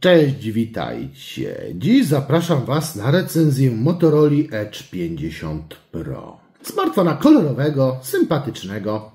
Cześć, witajcie. Dziś zapraszam Was na recenzję Motorola Edge 50 Pro. Smartfona kolorowego, sympatycznego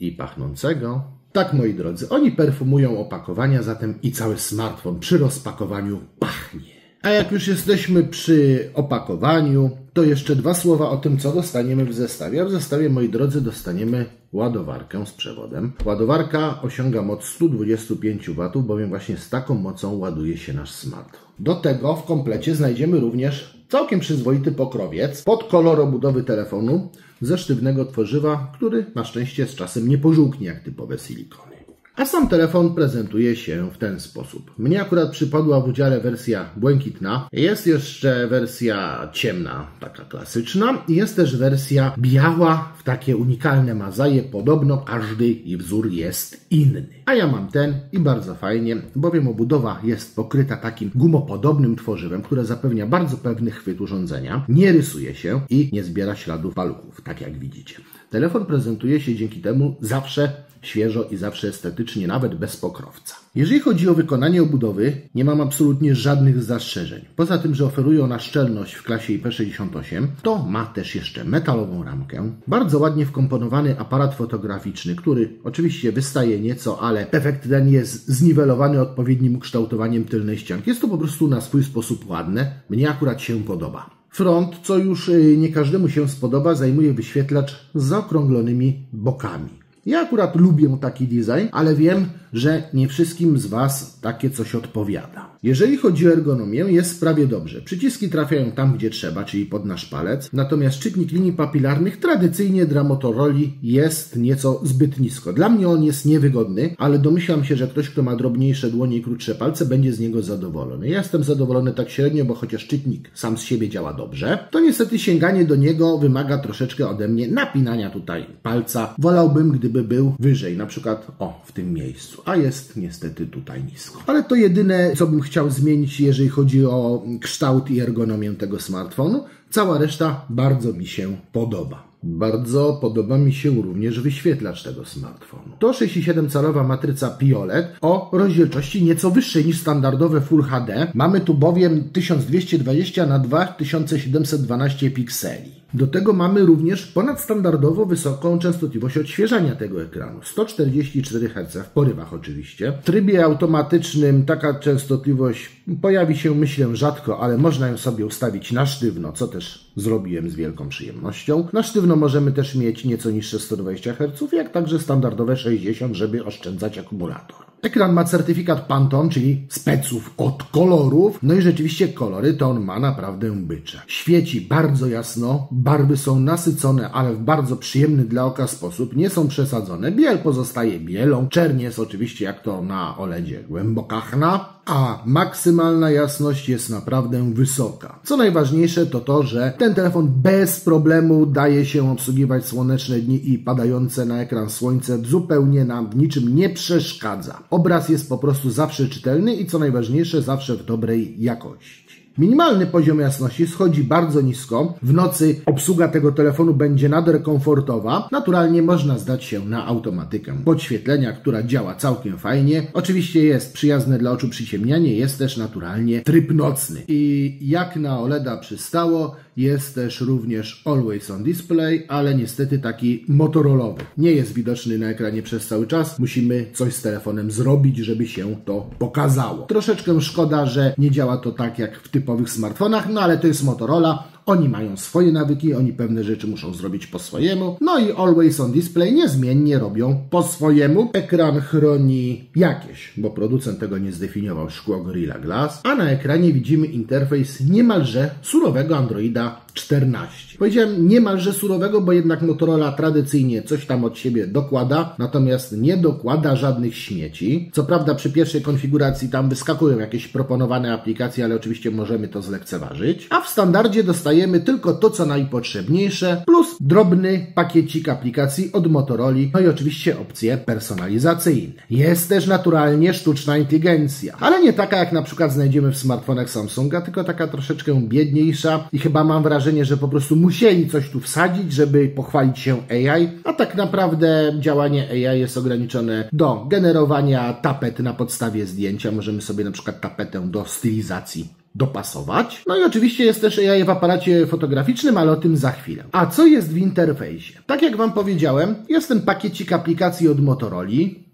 i pachnącego. Tak, moi drodzy, oni perfumują opakowania, zatem i cały smartfon przy rozpakowaniu pachnie. A jak już jesteśmy przy opakowaniu, to jeszcze dwa słowa o tym, co dostaniemy w zestawie. A w zestawie, moi drodzy, dostaniemy ładowarkę z przewodem. Ładowarka osiąga moc 125 W, bowiem właśnie z taką mocą ładuje się nasz smartfon. Do tego w komplecie znajdziemy również całkiem przyzwoity pokrowiec pod kolor obudowy telefonu ze sztywnego tworzywa, który na szczęście z czasem nie pożółknie jak typowe silikony. A sam telefon prezentuje się w ten sposób. Mnie akurat przypadła w udziale wersja błękitna. Jest jeszcze wersja ciemna, taka klasyczna. Jest też wersja biała w takie unikalne mazaje. Podobno każdy wzór jest inny. A ja mam ten i bardzo fajnie, bowiem obudowa jest pokryta takim gumopodobnym tworzywem, które zapewnia bardzo pewny chwyt urządzenia. Nie rysuje się i nie zbiera śladów paluchów, tak jak widzicie. Telefon prezentuje się dzięki temu zawsze świeżo i zawsze estetycznie, nawet bez pokrowca. Jeżeli chodzi o wykonanie obudowy, nie mam absolutnie żadnych zastrzeżeń. Poza tym, że oferuje ona szczelność w klasie IP68, to ma też jeszcze metalową ramkę, bardzo ładnie wkomponowany aparat fotograficzny, który oczywiście wystaje nieco, ale efekt ten jest zniwelowany odpowiednim ukształtowaniem tylnej ścianki. Jest to po prostu na swój sposób ładne. Mnie akurat się podoba. Front, co już y, nie każdemu się spodoba, zajmuje wyświetlacz z zaokrąglonymi bokami. Ja akurat lubię taki design, ale wiem, że nie wszystkim z Was takie coś odpowiada. Jeżeli chodzi o ergonomię, jest prawie dobrze. Przyciski trafiają tam, gdzie trzeba, czyli pod nasz palec. Natomiast czytnik linii papilarnych tradycyjnie dla Motorola jest nieco zbyt nisko. Dla mnie on jest niewygodny, ale domyślam się, że ktoś, kto ma drobniejsze dłonie i krótsze palce, będzie z niego zadowolony. Ja jestem zadowolony tak średnio, bo chociaż czytnik sam z siebie działa dobrze, to niestety sięganie do niego wymaga troszeczkę ode mnie napinania tutaj palca. Wolałbym, gdyby był wyżej, na przykład o, w tym miejscu, a jest niestety tutaj nisko. Ale to jedyne, co bym chciał zmienić, jeżeli chodzi o kształt i ergonomię tego smartfonu. Cała reszta bardzo mi się podoba. Bardzo podoba mi się również wyświetlacz tego smartfonu. To 6,7-calowa matryca PIOLED o rozdzielczości nieco wyższej niż standardowe Full HD. Mamy tu bowiem 1220 na 2712 pikseli. Do tego mamy również ponadstandardowo wysoką częstotliwość odświeżania tego ekranu. 144 Hz w porywach oczywiście. W trybie automatycznym taka częstotliwość pojawi się myślę rzadko, ale można ją sobie ustawić na sztywno, co też zrobiłem z wielką przyjemnością. Na sztywno możemy też mieć nieco niższe 120 Hz, jak także standardowe 60, żeby oszczędzać akumulator. Ekran ma certyfikat Pantone, czyli speców od kolorów. No i rzeczywiście kolory to on ma naprawdę bycze. Świeci bardzo jasno, barwy są nasycone, ale w bardzo przyjemny dla oka sposób. Nie są przesadzone. Biel pozostaje bielą. Czerń jest oczywiście jak to na OLEDzie głęboka chna, a maksymalna jasność jest naprawdę wysoka. Co najważniejsze to to, że ten telefon bez problemu daje się obsługiwać słoneczne dni i padające na ekran słońce zupełnie nam w niczym nie przeszkadza. Obraz jest po prostu zawsze czytelny i co najważniejsze zawsze w dobrej jakości. Minimalny poziom jasności schodzi bardzo nisko. W nocy obsługa tego telefonu będzie nader komfortowa. Naturalnie można zdać się na automatykę podświetlenia, która działa całkiem fajnie. Oczywiście jest przyjazne dla oczu przyciemnianie, jest też naturalnie tryb nocny. I jak na OLEDa przystało, jest też również Always on Display, ale niestety taki motorolowy. Nie jest widoczny na ekranie przez cały czas. Musimy coś z telefonem zrobić, żeby się to pokazało. Troszeczkę szkoda, że nie działa to tak jak w typowych smartfonach, no ale to jest Motorola. Oni mają swoje nawyki, oni pewne rzeczy muszą zrobić po swojemu. No i Always on Display niezmiennie robią po swojemu. Ekran chroni jakieś, bo producent tego nie zdefiniował, szkło Gorilla Glass, a na ekranie widzimy interfejs niemalże surowego Androida 14. Powiedziałem niemalże surowego, bo jednak Motorola tradycyjnie coś tam od siebie dokłada, natomiast nie dokłada żadnych śmieci. Co prawda przy pierwszej konfiguracji tam wyskakują jakieś proponowane aplikacje, ale oczywiście możemy to zlekceważyć. A w standardzie dostaje dostajemy tylko to, co najpotrzebniejsze, plus drobny pakiecik aplikacji od Motorola, no i oczywiście opcje personalizacyjne. Jest też naturalnie sztuczna inteligencja, ale nie taka, jak na przykład znajdziemy w smartfonach Samsunga, tylko taka troszeczkę biedniejsza i chyba mam wrażenie, że po prostu musieli coś tu wsadzić, żeby pochwalić się AI, a tak naprawdę działanie AI jest ograniczone do generowania tapet na podstawie zdjęcia. Możemy sobie na przykład tapetę do stylizacji dopasować. No i oczywiście jest też AI w aparacie fotograficznym, ale o tym za chwilę. A co jest w interfejsie? Tak jak Wam powiedziałem, jest ten pakiecik aplikacji od Motorola.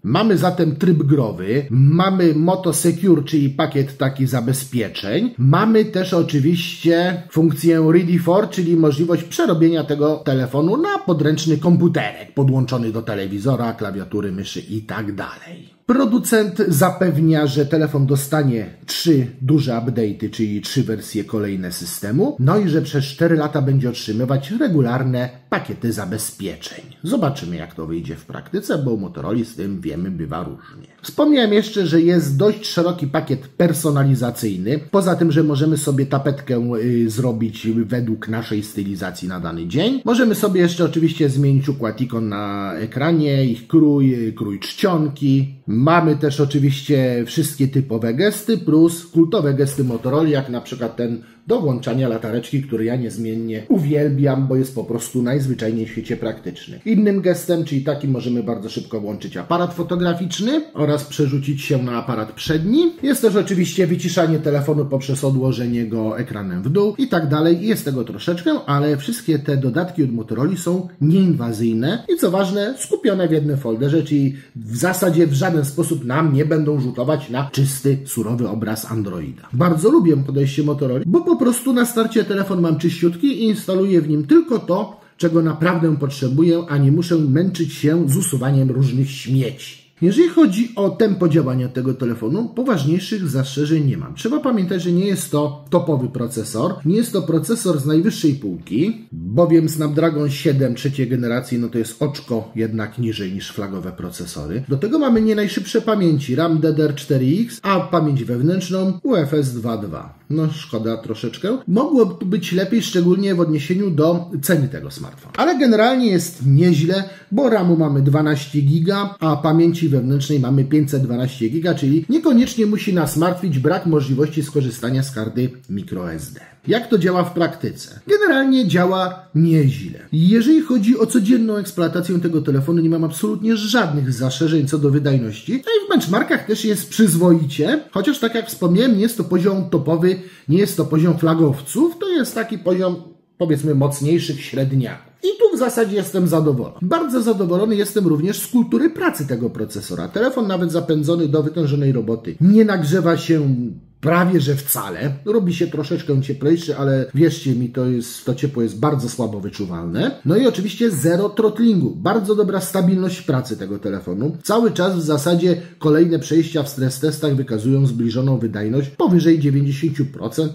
Mamy zatem tryb growy, mamy Moto Secure, czyli pakiet taki zabezpieczeń. Mamy też oczywiście funkcję Ready for, czyli możliwość przerobienia tego telefonu na podręczny komputerek podłączony do telewizora, klawiatury, myszy i tak dalej. Producent zapewnia, że telefon dostanie trzy duże update'y, czyli trzy wersje kolejne systemu, no i że przez 4 lata będzie otrzymywać regularne pakiety zabezpieczeń. Zobaczymy, jak to wyjdzie w praktyce, bo Motorola z tym wiemy bywa różnie. Wspomniałem jeszcze, że jest dość szeroki pakiet personalizacyjny. Poza tym, że możemy sobie tapetkę y, zrobić według naszej stylizacji na dany dzień. Możemy sobie jeszcze oczywiście zmienić układ ikon na ekranie, ich krój, y, krój czcionki. Mamy też oczywiście wszystkie typowe gesty plus kultowe gesty Motorola, jak na przykład ten do włączania latareczki, który ja niezmiennie uwielbiam, bo jest po prostu najzwyczajniej w świecie praktyczny. Innym gestem, czyli takim możemy bardzo szybko włączyć aparat fotograficzny oraz przerzucić się na aparat przedni. Jest też oczywiście wyciszanie telefonu poprzez odłożenie go ekranem w dół i tak dalej. Jest tego troszeczkę, ale wszystkie te dodatki od Motorola są nieinwazyjne i co ważne, skupione w jednym folderze, czyli w zasadzie w żaden sposób nam nie będą rzutować na czysty, surowy obraz Androida. Bardzo lubię podejście Motorola, bo po prostu na starcie telefon mam czyściutki i instaluję w nim tylko to, czego naprawdę potrzebuję, a nie muszę męczyć się z usuwaniem różnych śmieci. Jeżeli chodzi o tempo działania tego telefonu, poważniejszych zastrzeżeń nie mam. Trzeba pamiętać, że nie jest to topowy procesor, nie jest to procesor z najwyższej półki, bowiem Snapdragon 7 trzeciej generacji no to jest oczko jednak niżej niż flagowe procesory. Do tego mamy nie najszybsze pamięci RAM DDR4X, a pamięć wewnętrzną UFS 2.2. No szkoda troszeczkę. Mogłoby być lepiej, szczególnie w odniesieniu do ceny tego smartfona. Ale generalnie jest nieźle, bo RAMu mamy 12 GB, a pamięci wewnętrznej mamy 512 GB, czyli niekoniecznie musi nas martwić brak możliwości skorzystania z karty microSD. Jak to działa w praktyce? Generalnie działa nieźle. Jeżeli chodzi o codzienną eksploatację tego telefonu, nie mam absolutnie żadnych zastrzeżeń co do wydajności. No i w benchmarkach też jest przyzwoicie, chociaż tak jak wspomniałem, nie jest to poziom topowy, nie jest to poziom flagowców, to jest taki poziom powiedzmy mocniejszych średniaków. I tu w zasadzie jestem zadowolony. Bardzo zadowolony jestem również z kultury pracy tego procesora. Telefon nawet zapędzony do wytężonej roboty nie nagrzewa się prawie że wcale. Robi się troszeczkę cieplejszy, ale wierzcie mi, to, jest, to ciepło jest bardzo słabo wyczuwalne. No i oczywiście zero throttlingu. Bardzo dobra stabilność pracy tego telefonu. Cały czas w zasadzie kolejne przejścia w stres testach wykazują zbliżoną wydajność powyżej 90%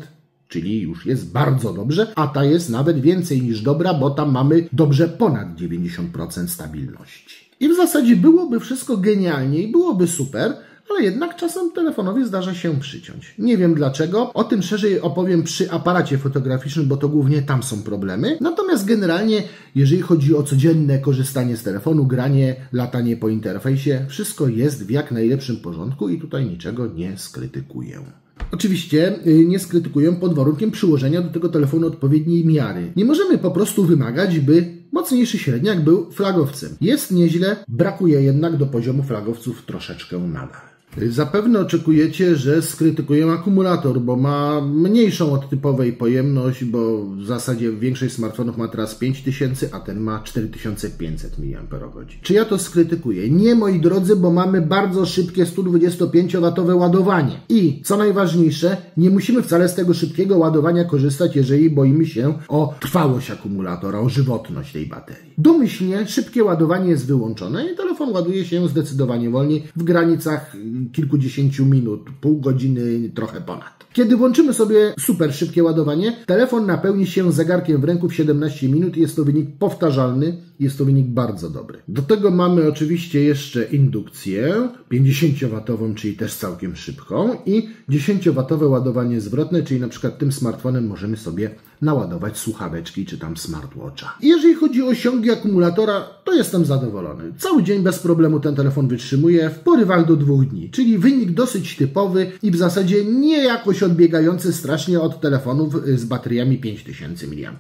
czyli już jest bardzo dobrze, a ta jest nawet więcej niż dobra, bo tam mamy dobrze ponad 90% stabilności. I w zasadzie byłoby wszystko genialnie i byłoby super, ale jednak czasem telefonowi zdarza się przyciąć. Nie wiem dlaczego, o tym szerzej opowiem przy aparacie fotograficznym, bo to głównie tam są problemy. Natomiast generalnie, jeżeli chodzi o codzienne korzystanie z telefonu, granie, latanie po interfejsie, wszystko jest w jak najlepszym porządku i tutaj niczego nie skrytykuję. Oczywiście y, nie skrytykuję pod warunkiem przyłożenia do tego telefonu odpowiedniej miary. Nie możemy po prostu wymagać, by mocniejszy średniak był flagowcem. Jest nieźle, brakuje jednak do poziomu flagowców troszeczkę nadal. Zapewne oczekujecie, że skrytykuję akumulator, bo ma mniejszą od typowej pojemność, bo w zasadzie większość smartfonów ma teraz 5000, a ten ma 4500 mAh. Czy ja to skrytykuję? Nie, moi drodzy, bo mamy bardzo szybkie 125W ładowanie. I co najważniejsze, nie musimy wcale z tego szybkiego ładowania korzystać, jeżeli boimy się o trwałość akumulatora, o żywotność tej baterii. Domyślnie szybkie ładowanie jest wyłączone i telefon ładuje się zdecydowanie wolniej w granicach kilkudziesięciu minut, pół godziny, trochę ponad. Kiedy włączymy sobie super szybkie ładowanie, telefon napełni się zegarkiem w ręku w 17 minut jest to wynik powtarzalny jest to wynik bardzo dobry. Do tego mamy oczywiście jeszcze indukcję 50W, czyli też całkiem szybką i 10W ładowanie zwrotne, czyli na przykład tym smartfonem możemy sobie naładować słuchaweczki czy tam smartwatcha. Jeżeli chodzi o osiągi akumulatora, to jestem zadowolony. Cały dzień bez problemu ten telefon wytrzymuje w porywach do dwóch dni, czyli wynik dosyć typowy i w zasadzie nie jakoś odbiegający strasznie od telefonów z bateriami 5000 mAh.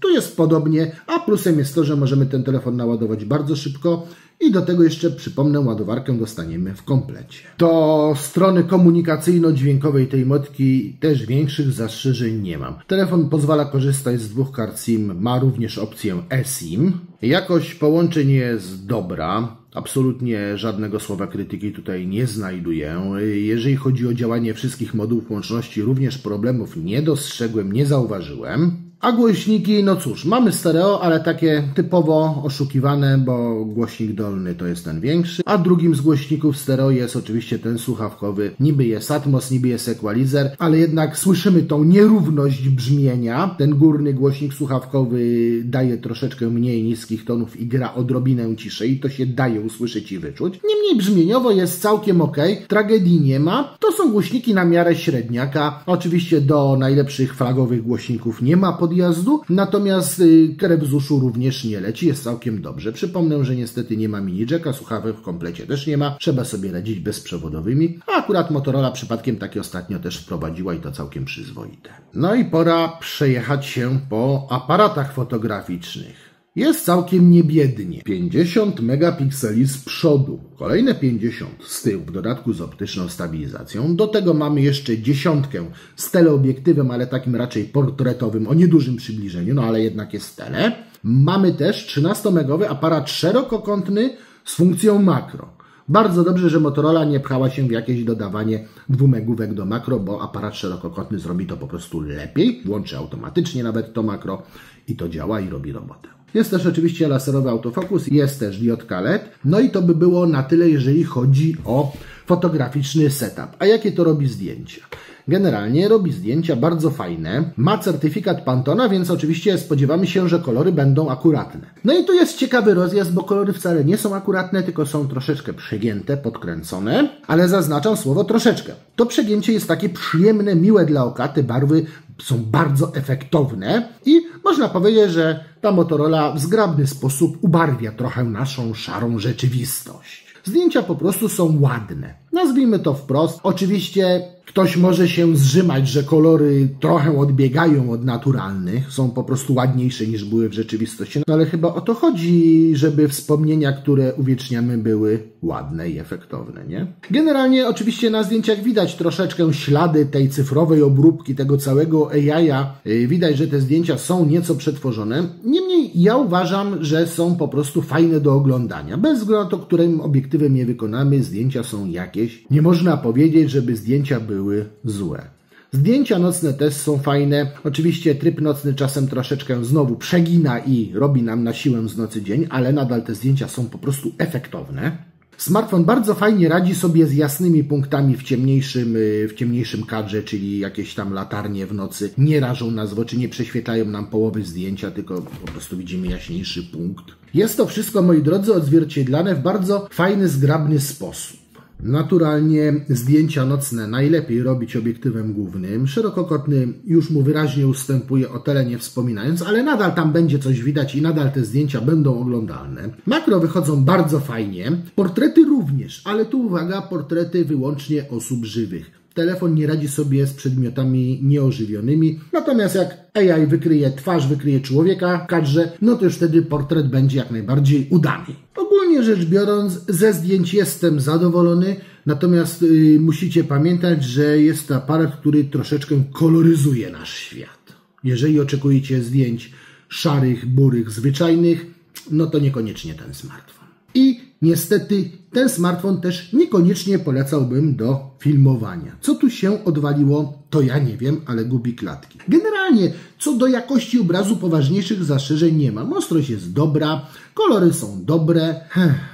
Tu jest podobnie, a plusem jest to, że możemy ten telefon naładować bardzo szybko i do tego jeszcze, przypomnę, ładowarkę dostaniemy w komplecie. Do strony komunikacyjno-dźwiękowej tej motki też większych zastrzeżeń nie mam. Telefon pozwala korzystać z dwóch kart SIM, ma również opcję eSIM. Jakość połączeń jest dobra. Absolutnie żadnego słowa krytyki tutaj nie znajduję. Jeżeli chodzi o działanie wszystkich modułów łączności, również problemów nie dostrzegłem, nie zauważyłem. A głośniki, no cóż, mamy stereo, ale takie typowo oszukiwane, bo głośnik dolny to jest ten większy, a drugim z głośników stereo jest oczywiście ten słuchawkowy. Niby jest Atmos, niby jest equalizer, ale jednak słyszymy tą nierówność brzmienia. Ten górny głośnik słuchawkowy daje troszeczkę mniej niskich tonów i gra odrobinę ciszej to się daje usłyszeć i wyczuć. Niemniej brzmieniowo jest całkiem ok, tragedii nie ma. To są głośniki na miarę średniaka. Oczywiście do najlepszych flagowych głośników nie ma podjazdu, natomiast y, krew z uszu również nie leci, jest całkiem dobrze. Przypomnę, że niestety nie ma mini jacka, słuchawek w komplecie też nie ma, trzeba sobie radzić bezprzewodowymi, a akurat Motorola przypadkiem takie ostatnio też wprowadziła i to całkiem przyzwoite. No i pora przejechać się po aparatach fotograficznych. Jest całkiem niebiednie. 50 megapikseli z przodu, kolejne 50 z tyłu, w dodatku z optyczną stabilizacją. Do tego mamy jeszcze dziesiątkę z teleobiektywem, ale takim raczej portretowym, o niedużym przybliżeniu, no ale jednak jest tele. Mamy też 13-megowy aparat szerokokątny z funkcją makro. Bardzo dobrze, że Motorola nie pchała się w jakieś dodawanie dwumegówek do makro, bo aparat szerokokątny zrobi to po prostu lepiej. Włączy automatycznie nawet to makro i to działa i robi robotę. Jest też oczywiście laserowy autofokus, jest też diodka LED. No i to by było na tyle, jeżeli chodzi o fotograficzny setup. A jakie to robi zdjęcia? Generalnie robi zdjęcia bardzo fajne, ma certyfikat Pantona, więc oczywiście spodziewamy się, że kolory będą akuratne. No i tu jest ciekawy rozjazd, bo kolory wcale nie są akuratne, tylko są troszeczkę przegięte, podkręcone, ale zaznaczam słowo troszeczkę. To przegięcie jest takie przyjemne, miłe dla oka, te barwy są bardzo efektowne i można powiedzieć, że ta Motorola w zgrabny sposób ubarwia trochę naszą szarą rzeczywistość. Zdjęcia po prostu są ładne. Nazwijmy to wprost. Oczywiście Ktoś może się zrzymać, że kolory trochę odbiegają od naturalnych, są po prostu ładniejsze niż były w rzeczywistości, no ale chyba o to chodzi, żeby wspomnienia, które uwieczniamy, były ładne i efektowne, nie? Generalnie oczywiście na zdjęciach widać troszeczkę ślady tej cyfrowej obróbki, tego całego AI-a. Y, widać, że te zdjęcia są nieco przetworzone. Niemniej ja uważam, że są po prostu fajne do oglądania. Bez względu na to, którym obiektywem je wykonamy, zdjęcia są jakieś. Nie można powiedzieć, żeby zdjęcia były złe. Zdjęcia nocne też są fajne. Oczywiście tryb nocny czasem troszeczkę znowu przegina i robi nam na siłę z nocy dzień, ale nadal te zdjęcia są po prostu efektowne. Smartfon bardzo fajnie radzi sobie z jasnymi punktami w ciemniejszym, y, w ciemniejszym kadrze, czyli jakieś tam latarnie w nocy nie rażą nas w oczy, nie prześwietlają nam połowy zdjęcia, tylko po prostu widzimy jaśniejszy punkt. Jest to wszystko, moi drodzy, odzwierciedlane w bardzo fajny, zgrabny sposób. Naturalnie zdjęcia nocne najlepiej robić obiektywem głównym. Szerokokotny już mu wyraźnie ustępuje o tele nie wspominając, ale nadal tam będzie coś widać i nadal te zdjęcia będą oglądalne. Makro wychodzą bardzo fajnie. Portrety również, ale tu uwaga, portrety wyłącznie osób żywych. Telefon nie radzi sobie z przedmiotami nieożywionymi, natomiast jak AI wykryje twarz, wykryje człowieka w kadrze, no to już wtedy portret będzie jak najbardziej udany. Ogólnie rzecz biorąc, ze zdjęć jestem zadowolony, natomiast yy, musicie pamiętać, że jest to aparat, który troszeczkę koloryzuje nasz świat. Jeżeli oczekujecie zdjęć szarych, burych, zwyczajnych, no to niekoniecznie ten smartfon. I niestety ten smartfon też niekoniecznie polecałbym do filmowania. Co tu się odwaliło, to ja nie wiem, ale gubi klatki. Generalnie, co do jakości obrazu poważniejszych zastrzeżeń nie ma. Ostrość jest dobra, kolory są dobre,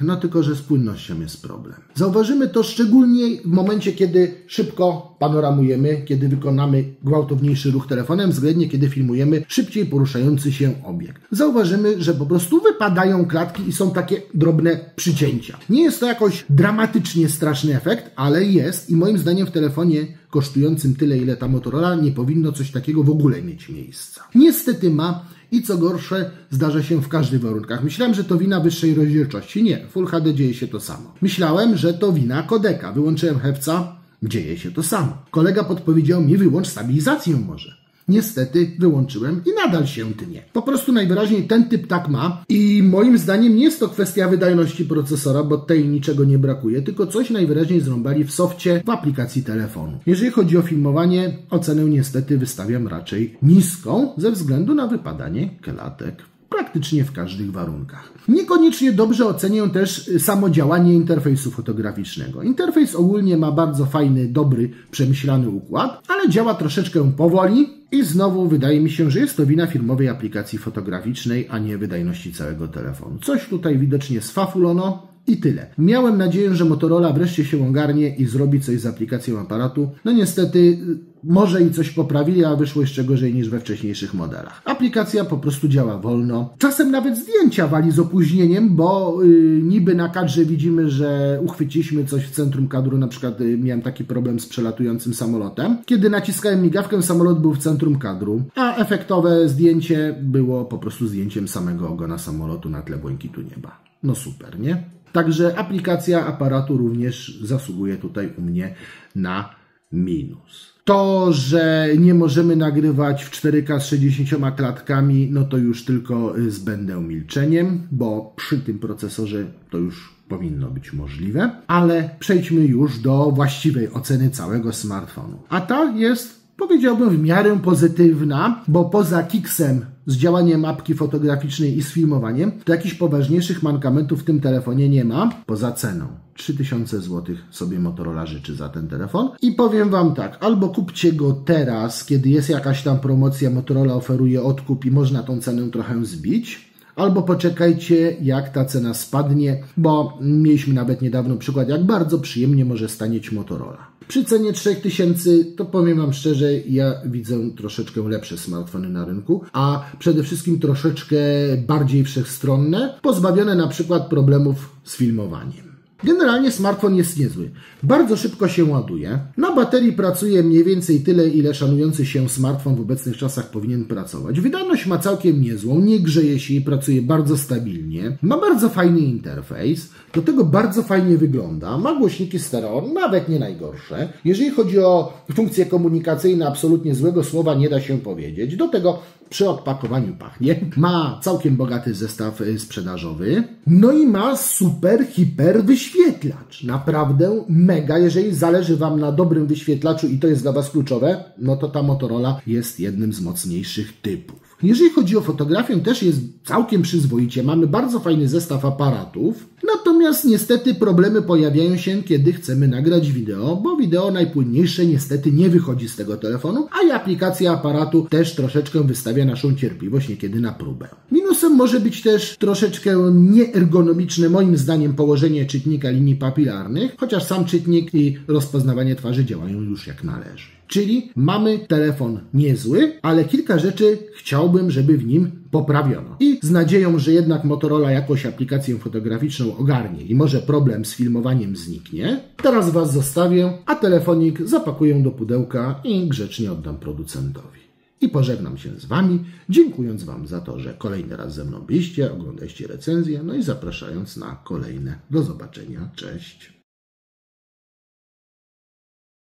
no tylko, że z płynnością jest problem. Zauważymy to szczególnie w momencie, kiedy szybko panoramujemy, kiedy wykonamy gwałtowniejszy ruch telefonem, względnie kiedy filmujemy szybciej poruszający się obiekt. Zauważymy, że po prostu wypadają klatki i są takie drobne przycięcia. Nie jest to jakoś dramatycznie straszny efekt, ale jest i moim zdaniem w telefonie kosztującym tyle, ile ta Motorola, nie powinno coś takiego w ogóle mieć miejsca. Niestety ma i co gorsze, zdarza się w każdych warunkach. Myślałem, że to wina wyższej rozdzielczości. Nie, Full HD dzieje się to samo. Myślałem, że to wina kodeka. Wyłączyłem hewca, dzieje się to samo. Kolega podpowiedział mi wyłącz stabilizację może. Niestety wyłączyłem i nadal się tnie. Po prostu najwyraźniej ten typ tak ma i moim zdaniem nie jest to kwestia wydajności procesora, bo tej niczego nie brakuje, tylko coś najwyraźniej zrąbali w softie w aplikacji telefonu. Jeżeli chodzi o filmowanie, ocenę niestety wystawiam raczej niską ze względu na wypadanie klatek praktycznie w każdych warunkach. Niekoniecznie dobrze ocenię też samo działanie interfejsu fotograficznego. Interfejs ogólnie ma bardzo fajny, dobry, przemyślany układ, ale działa troszeczkę powoli i znowu wydaje mi się, że jest to wina firmowej aplikacji fotograficznej, a nie wydajności całego telefonu. Coś tutaj widocznie sfafulono, i tyle. Miałem nadzieję, że Motorola wreszcie się ogarnie i zrobi coś z aplikacją aparatu. No niestety, y, może i coś poprawili, a wyszło jeszcze gorzej niż we wcześniejszych modelach. Aplikacja po prostu działa wolno. Czasem nawet zdjęcia wali z opóźnieniem, bo yy, niby na kadrze widzimy, że uchwyciliśmy coś w centrum kadru. Na przykład yy, miałem taki problem z przelatującym samolotem. Kiedy naciskałem migawkę, samolot był w centrum kadru, a efektowe zdjęcie było po prostu zdjęciem samego ogona samolotu na tle błękitu nieba. No super, nie? Także aplikacja aparatu również zasługuje tutaj u mnie na minus. To, że nie możemy nagrywać w 4K z 60 klatkami, no to już tylko zbędę milczeniem, bo przy tym procesorze to już powinno być możliwe. Ale przejdźmy już do właściwej oceny całego smartfonu. A ta jest powiedziałbym w miarę pozytywna, bo poza Kiksem z działaniem mapki fotograficznej i z filmowaniem, to jakichś poważniejszych mankamentów w tym telefonie nie ma, poza ceną. 3000 zł sobie Motorola życzy za ten telefon. I powiem Wam tak, albo kupcie go teraz, kiedy jest jakaś tam promocja, Motorola oferuje odkup i można tą cenę trochę zbić, albo poczekajcie, jak ta cena spadnie, bo mieliśmy nawet niedawno przykład, jak bardzo przyjemnie może stanieć Motorola. Przy cenie 3000 to powiem Wam szczerze, ja widzę troszeczkę lepsze smartfony na rynku, a przede wszystkim troszeczkę bardziej wszechstronne, pozbawione na przykład problemów z filmowaniem. Generalnie smartfon jest niezły. Bardzo szybko się ładuje. Na baterii pracuje mniej więcej tyle, ile szanujący się smartfon w obecnych czasach powinien pracować. Wydajność ma całkiem niezłą, nie grzeje się i pracuje bardzo stabilnie. Ma bardzo fajny interfejs, do tego bardzo fajnie wygląda. Ma głośniki stereo, nawet nie najgorsze. Jeżeli chodzi o funkcje komunikacyjne, absolutnie złego słowa nie da się powiedzieć. Do tego przy odpakowaniu pachnie. Ma całkiem bogaty zestaw y, sprzedażowy. No i ma super, hiper wyświetlacz. Naprawdę mega. Jeżeli zależy Wam na dobrym wyświetlaczu i to jest dla Was kluczowe, no to ta Motorola jest jednym z mocniejszych typów. Jeżeli chodzi o fotografię, też jest całkiem przyzwoicie. Mamy bardzo fajny zestaw aparatów. Natomiast niestety problemy pojawiają się, kiedy chcemy nagrać wideo, bo wideo najpłynniejsze niestety nie wychodzi z tego telefonu, a i aplikacja aparatu też troszeczkę wystawia naszą cierpliwość niekiedy na próbę. Minusem może być też troszeczkę nieergonomiczne moim zdaniem położenie czytnika linii papilarnych, chociaż sam czytnik i rozpoznawanie twarzy działają już jak należy. Czyli mamy telefon niezły, ale kilka rzeczy chciałbym, żeby w nim poprawiono. I z nadzieją, że jednak Motorola jakoś aplikację fotograficzną ogarnie i może problem z filmowaniem zniknie, teraz Was zostawię, a telefonik zapakuję do pudełka i grzecznie oddam producentowi. I pożegnam się z Wami, dziękując Wam za to, że kolejny raz ze mną byliście, oglądaliście recenzję, no i zapraszając na kolejne. Do zobaczenia. Cześć.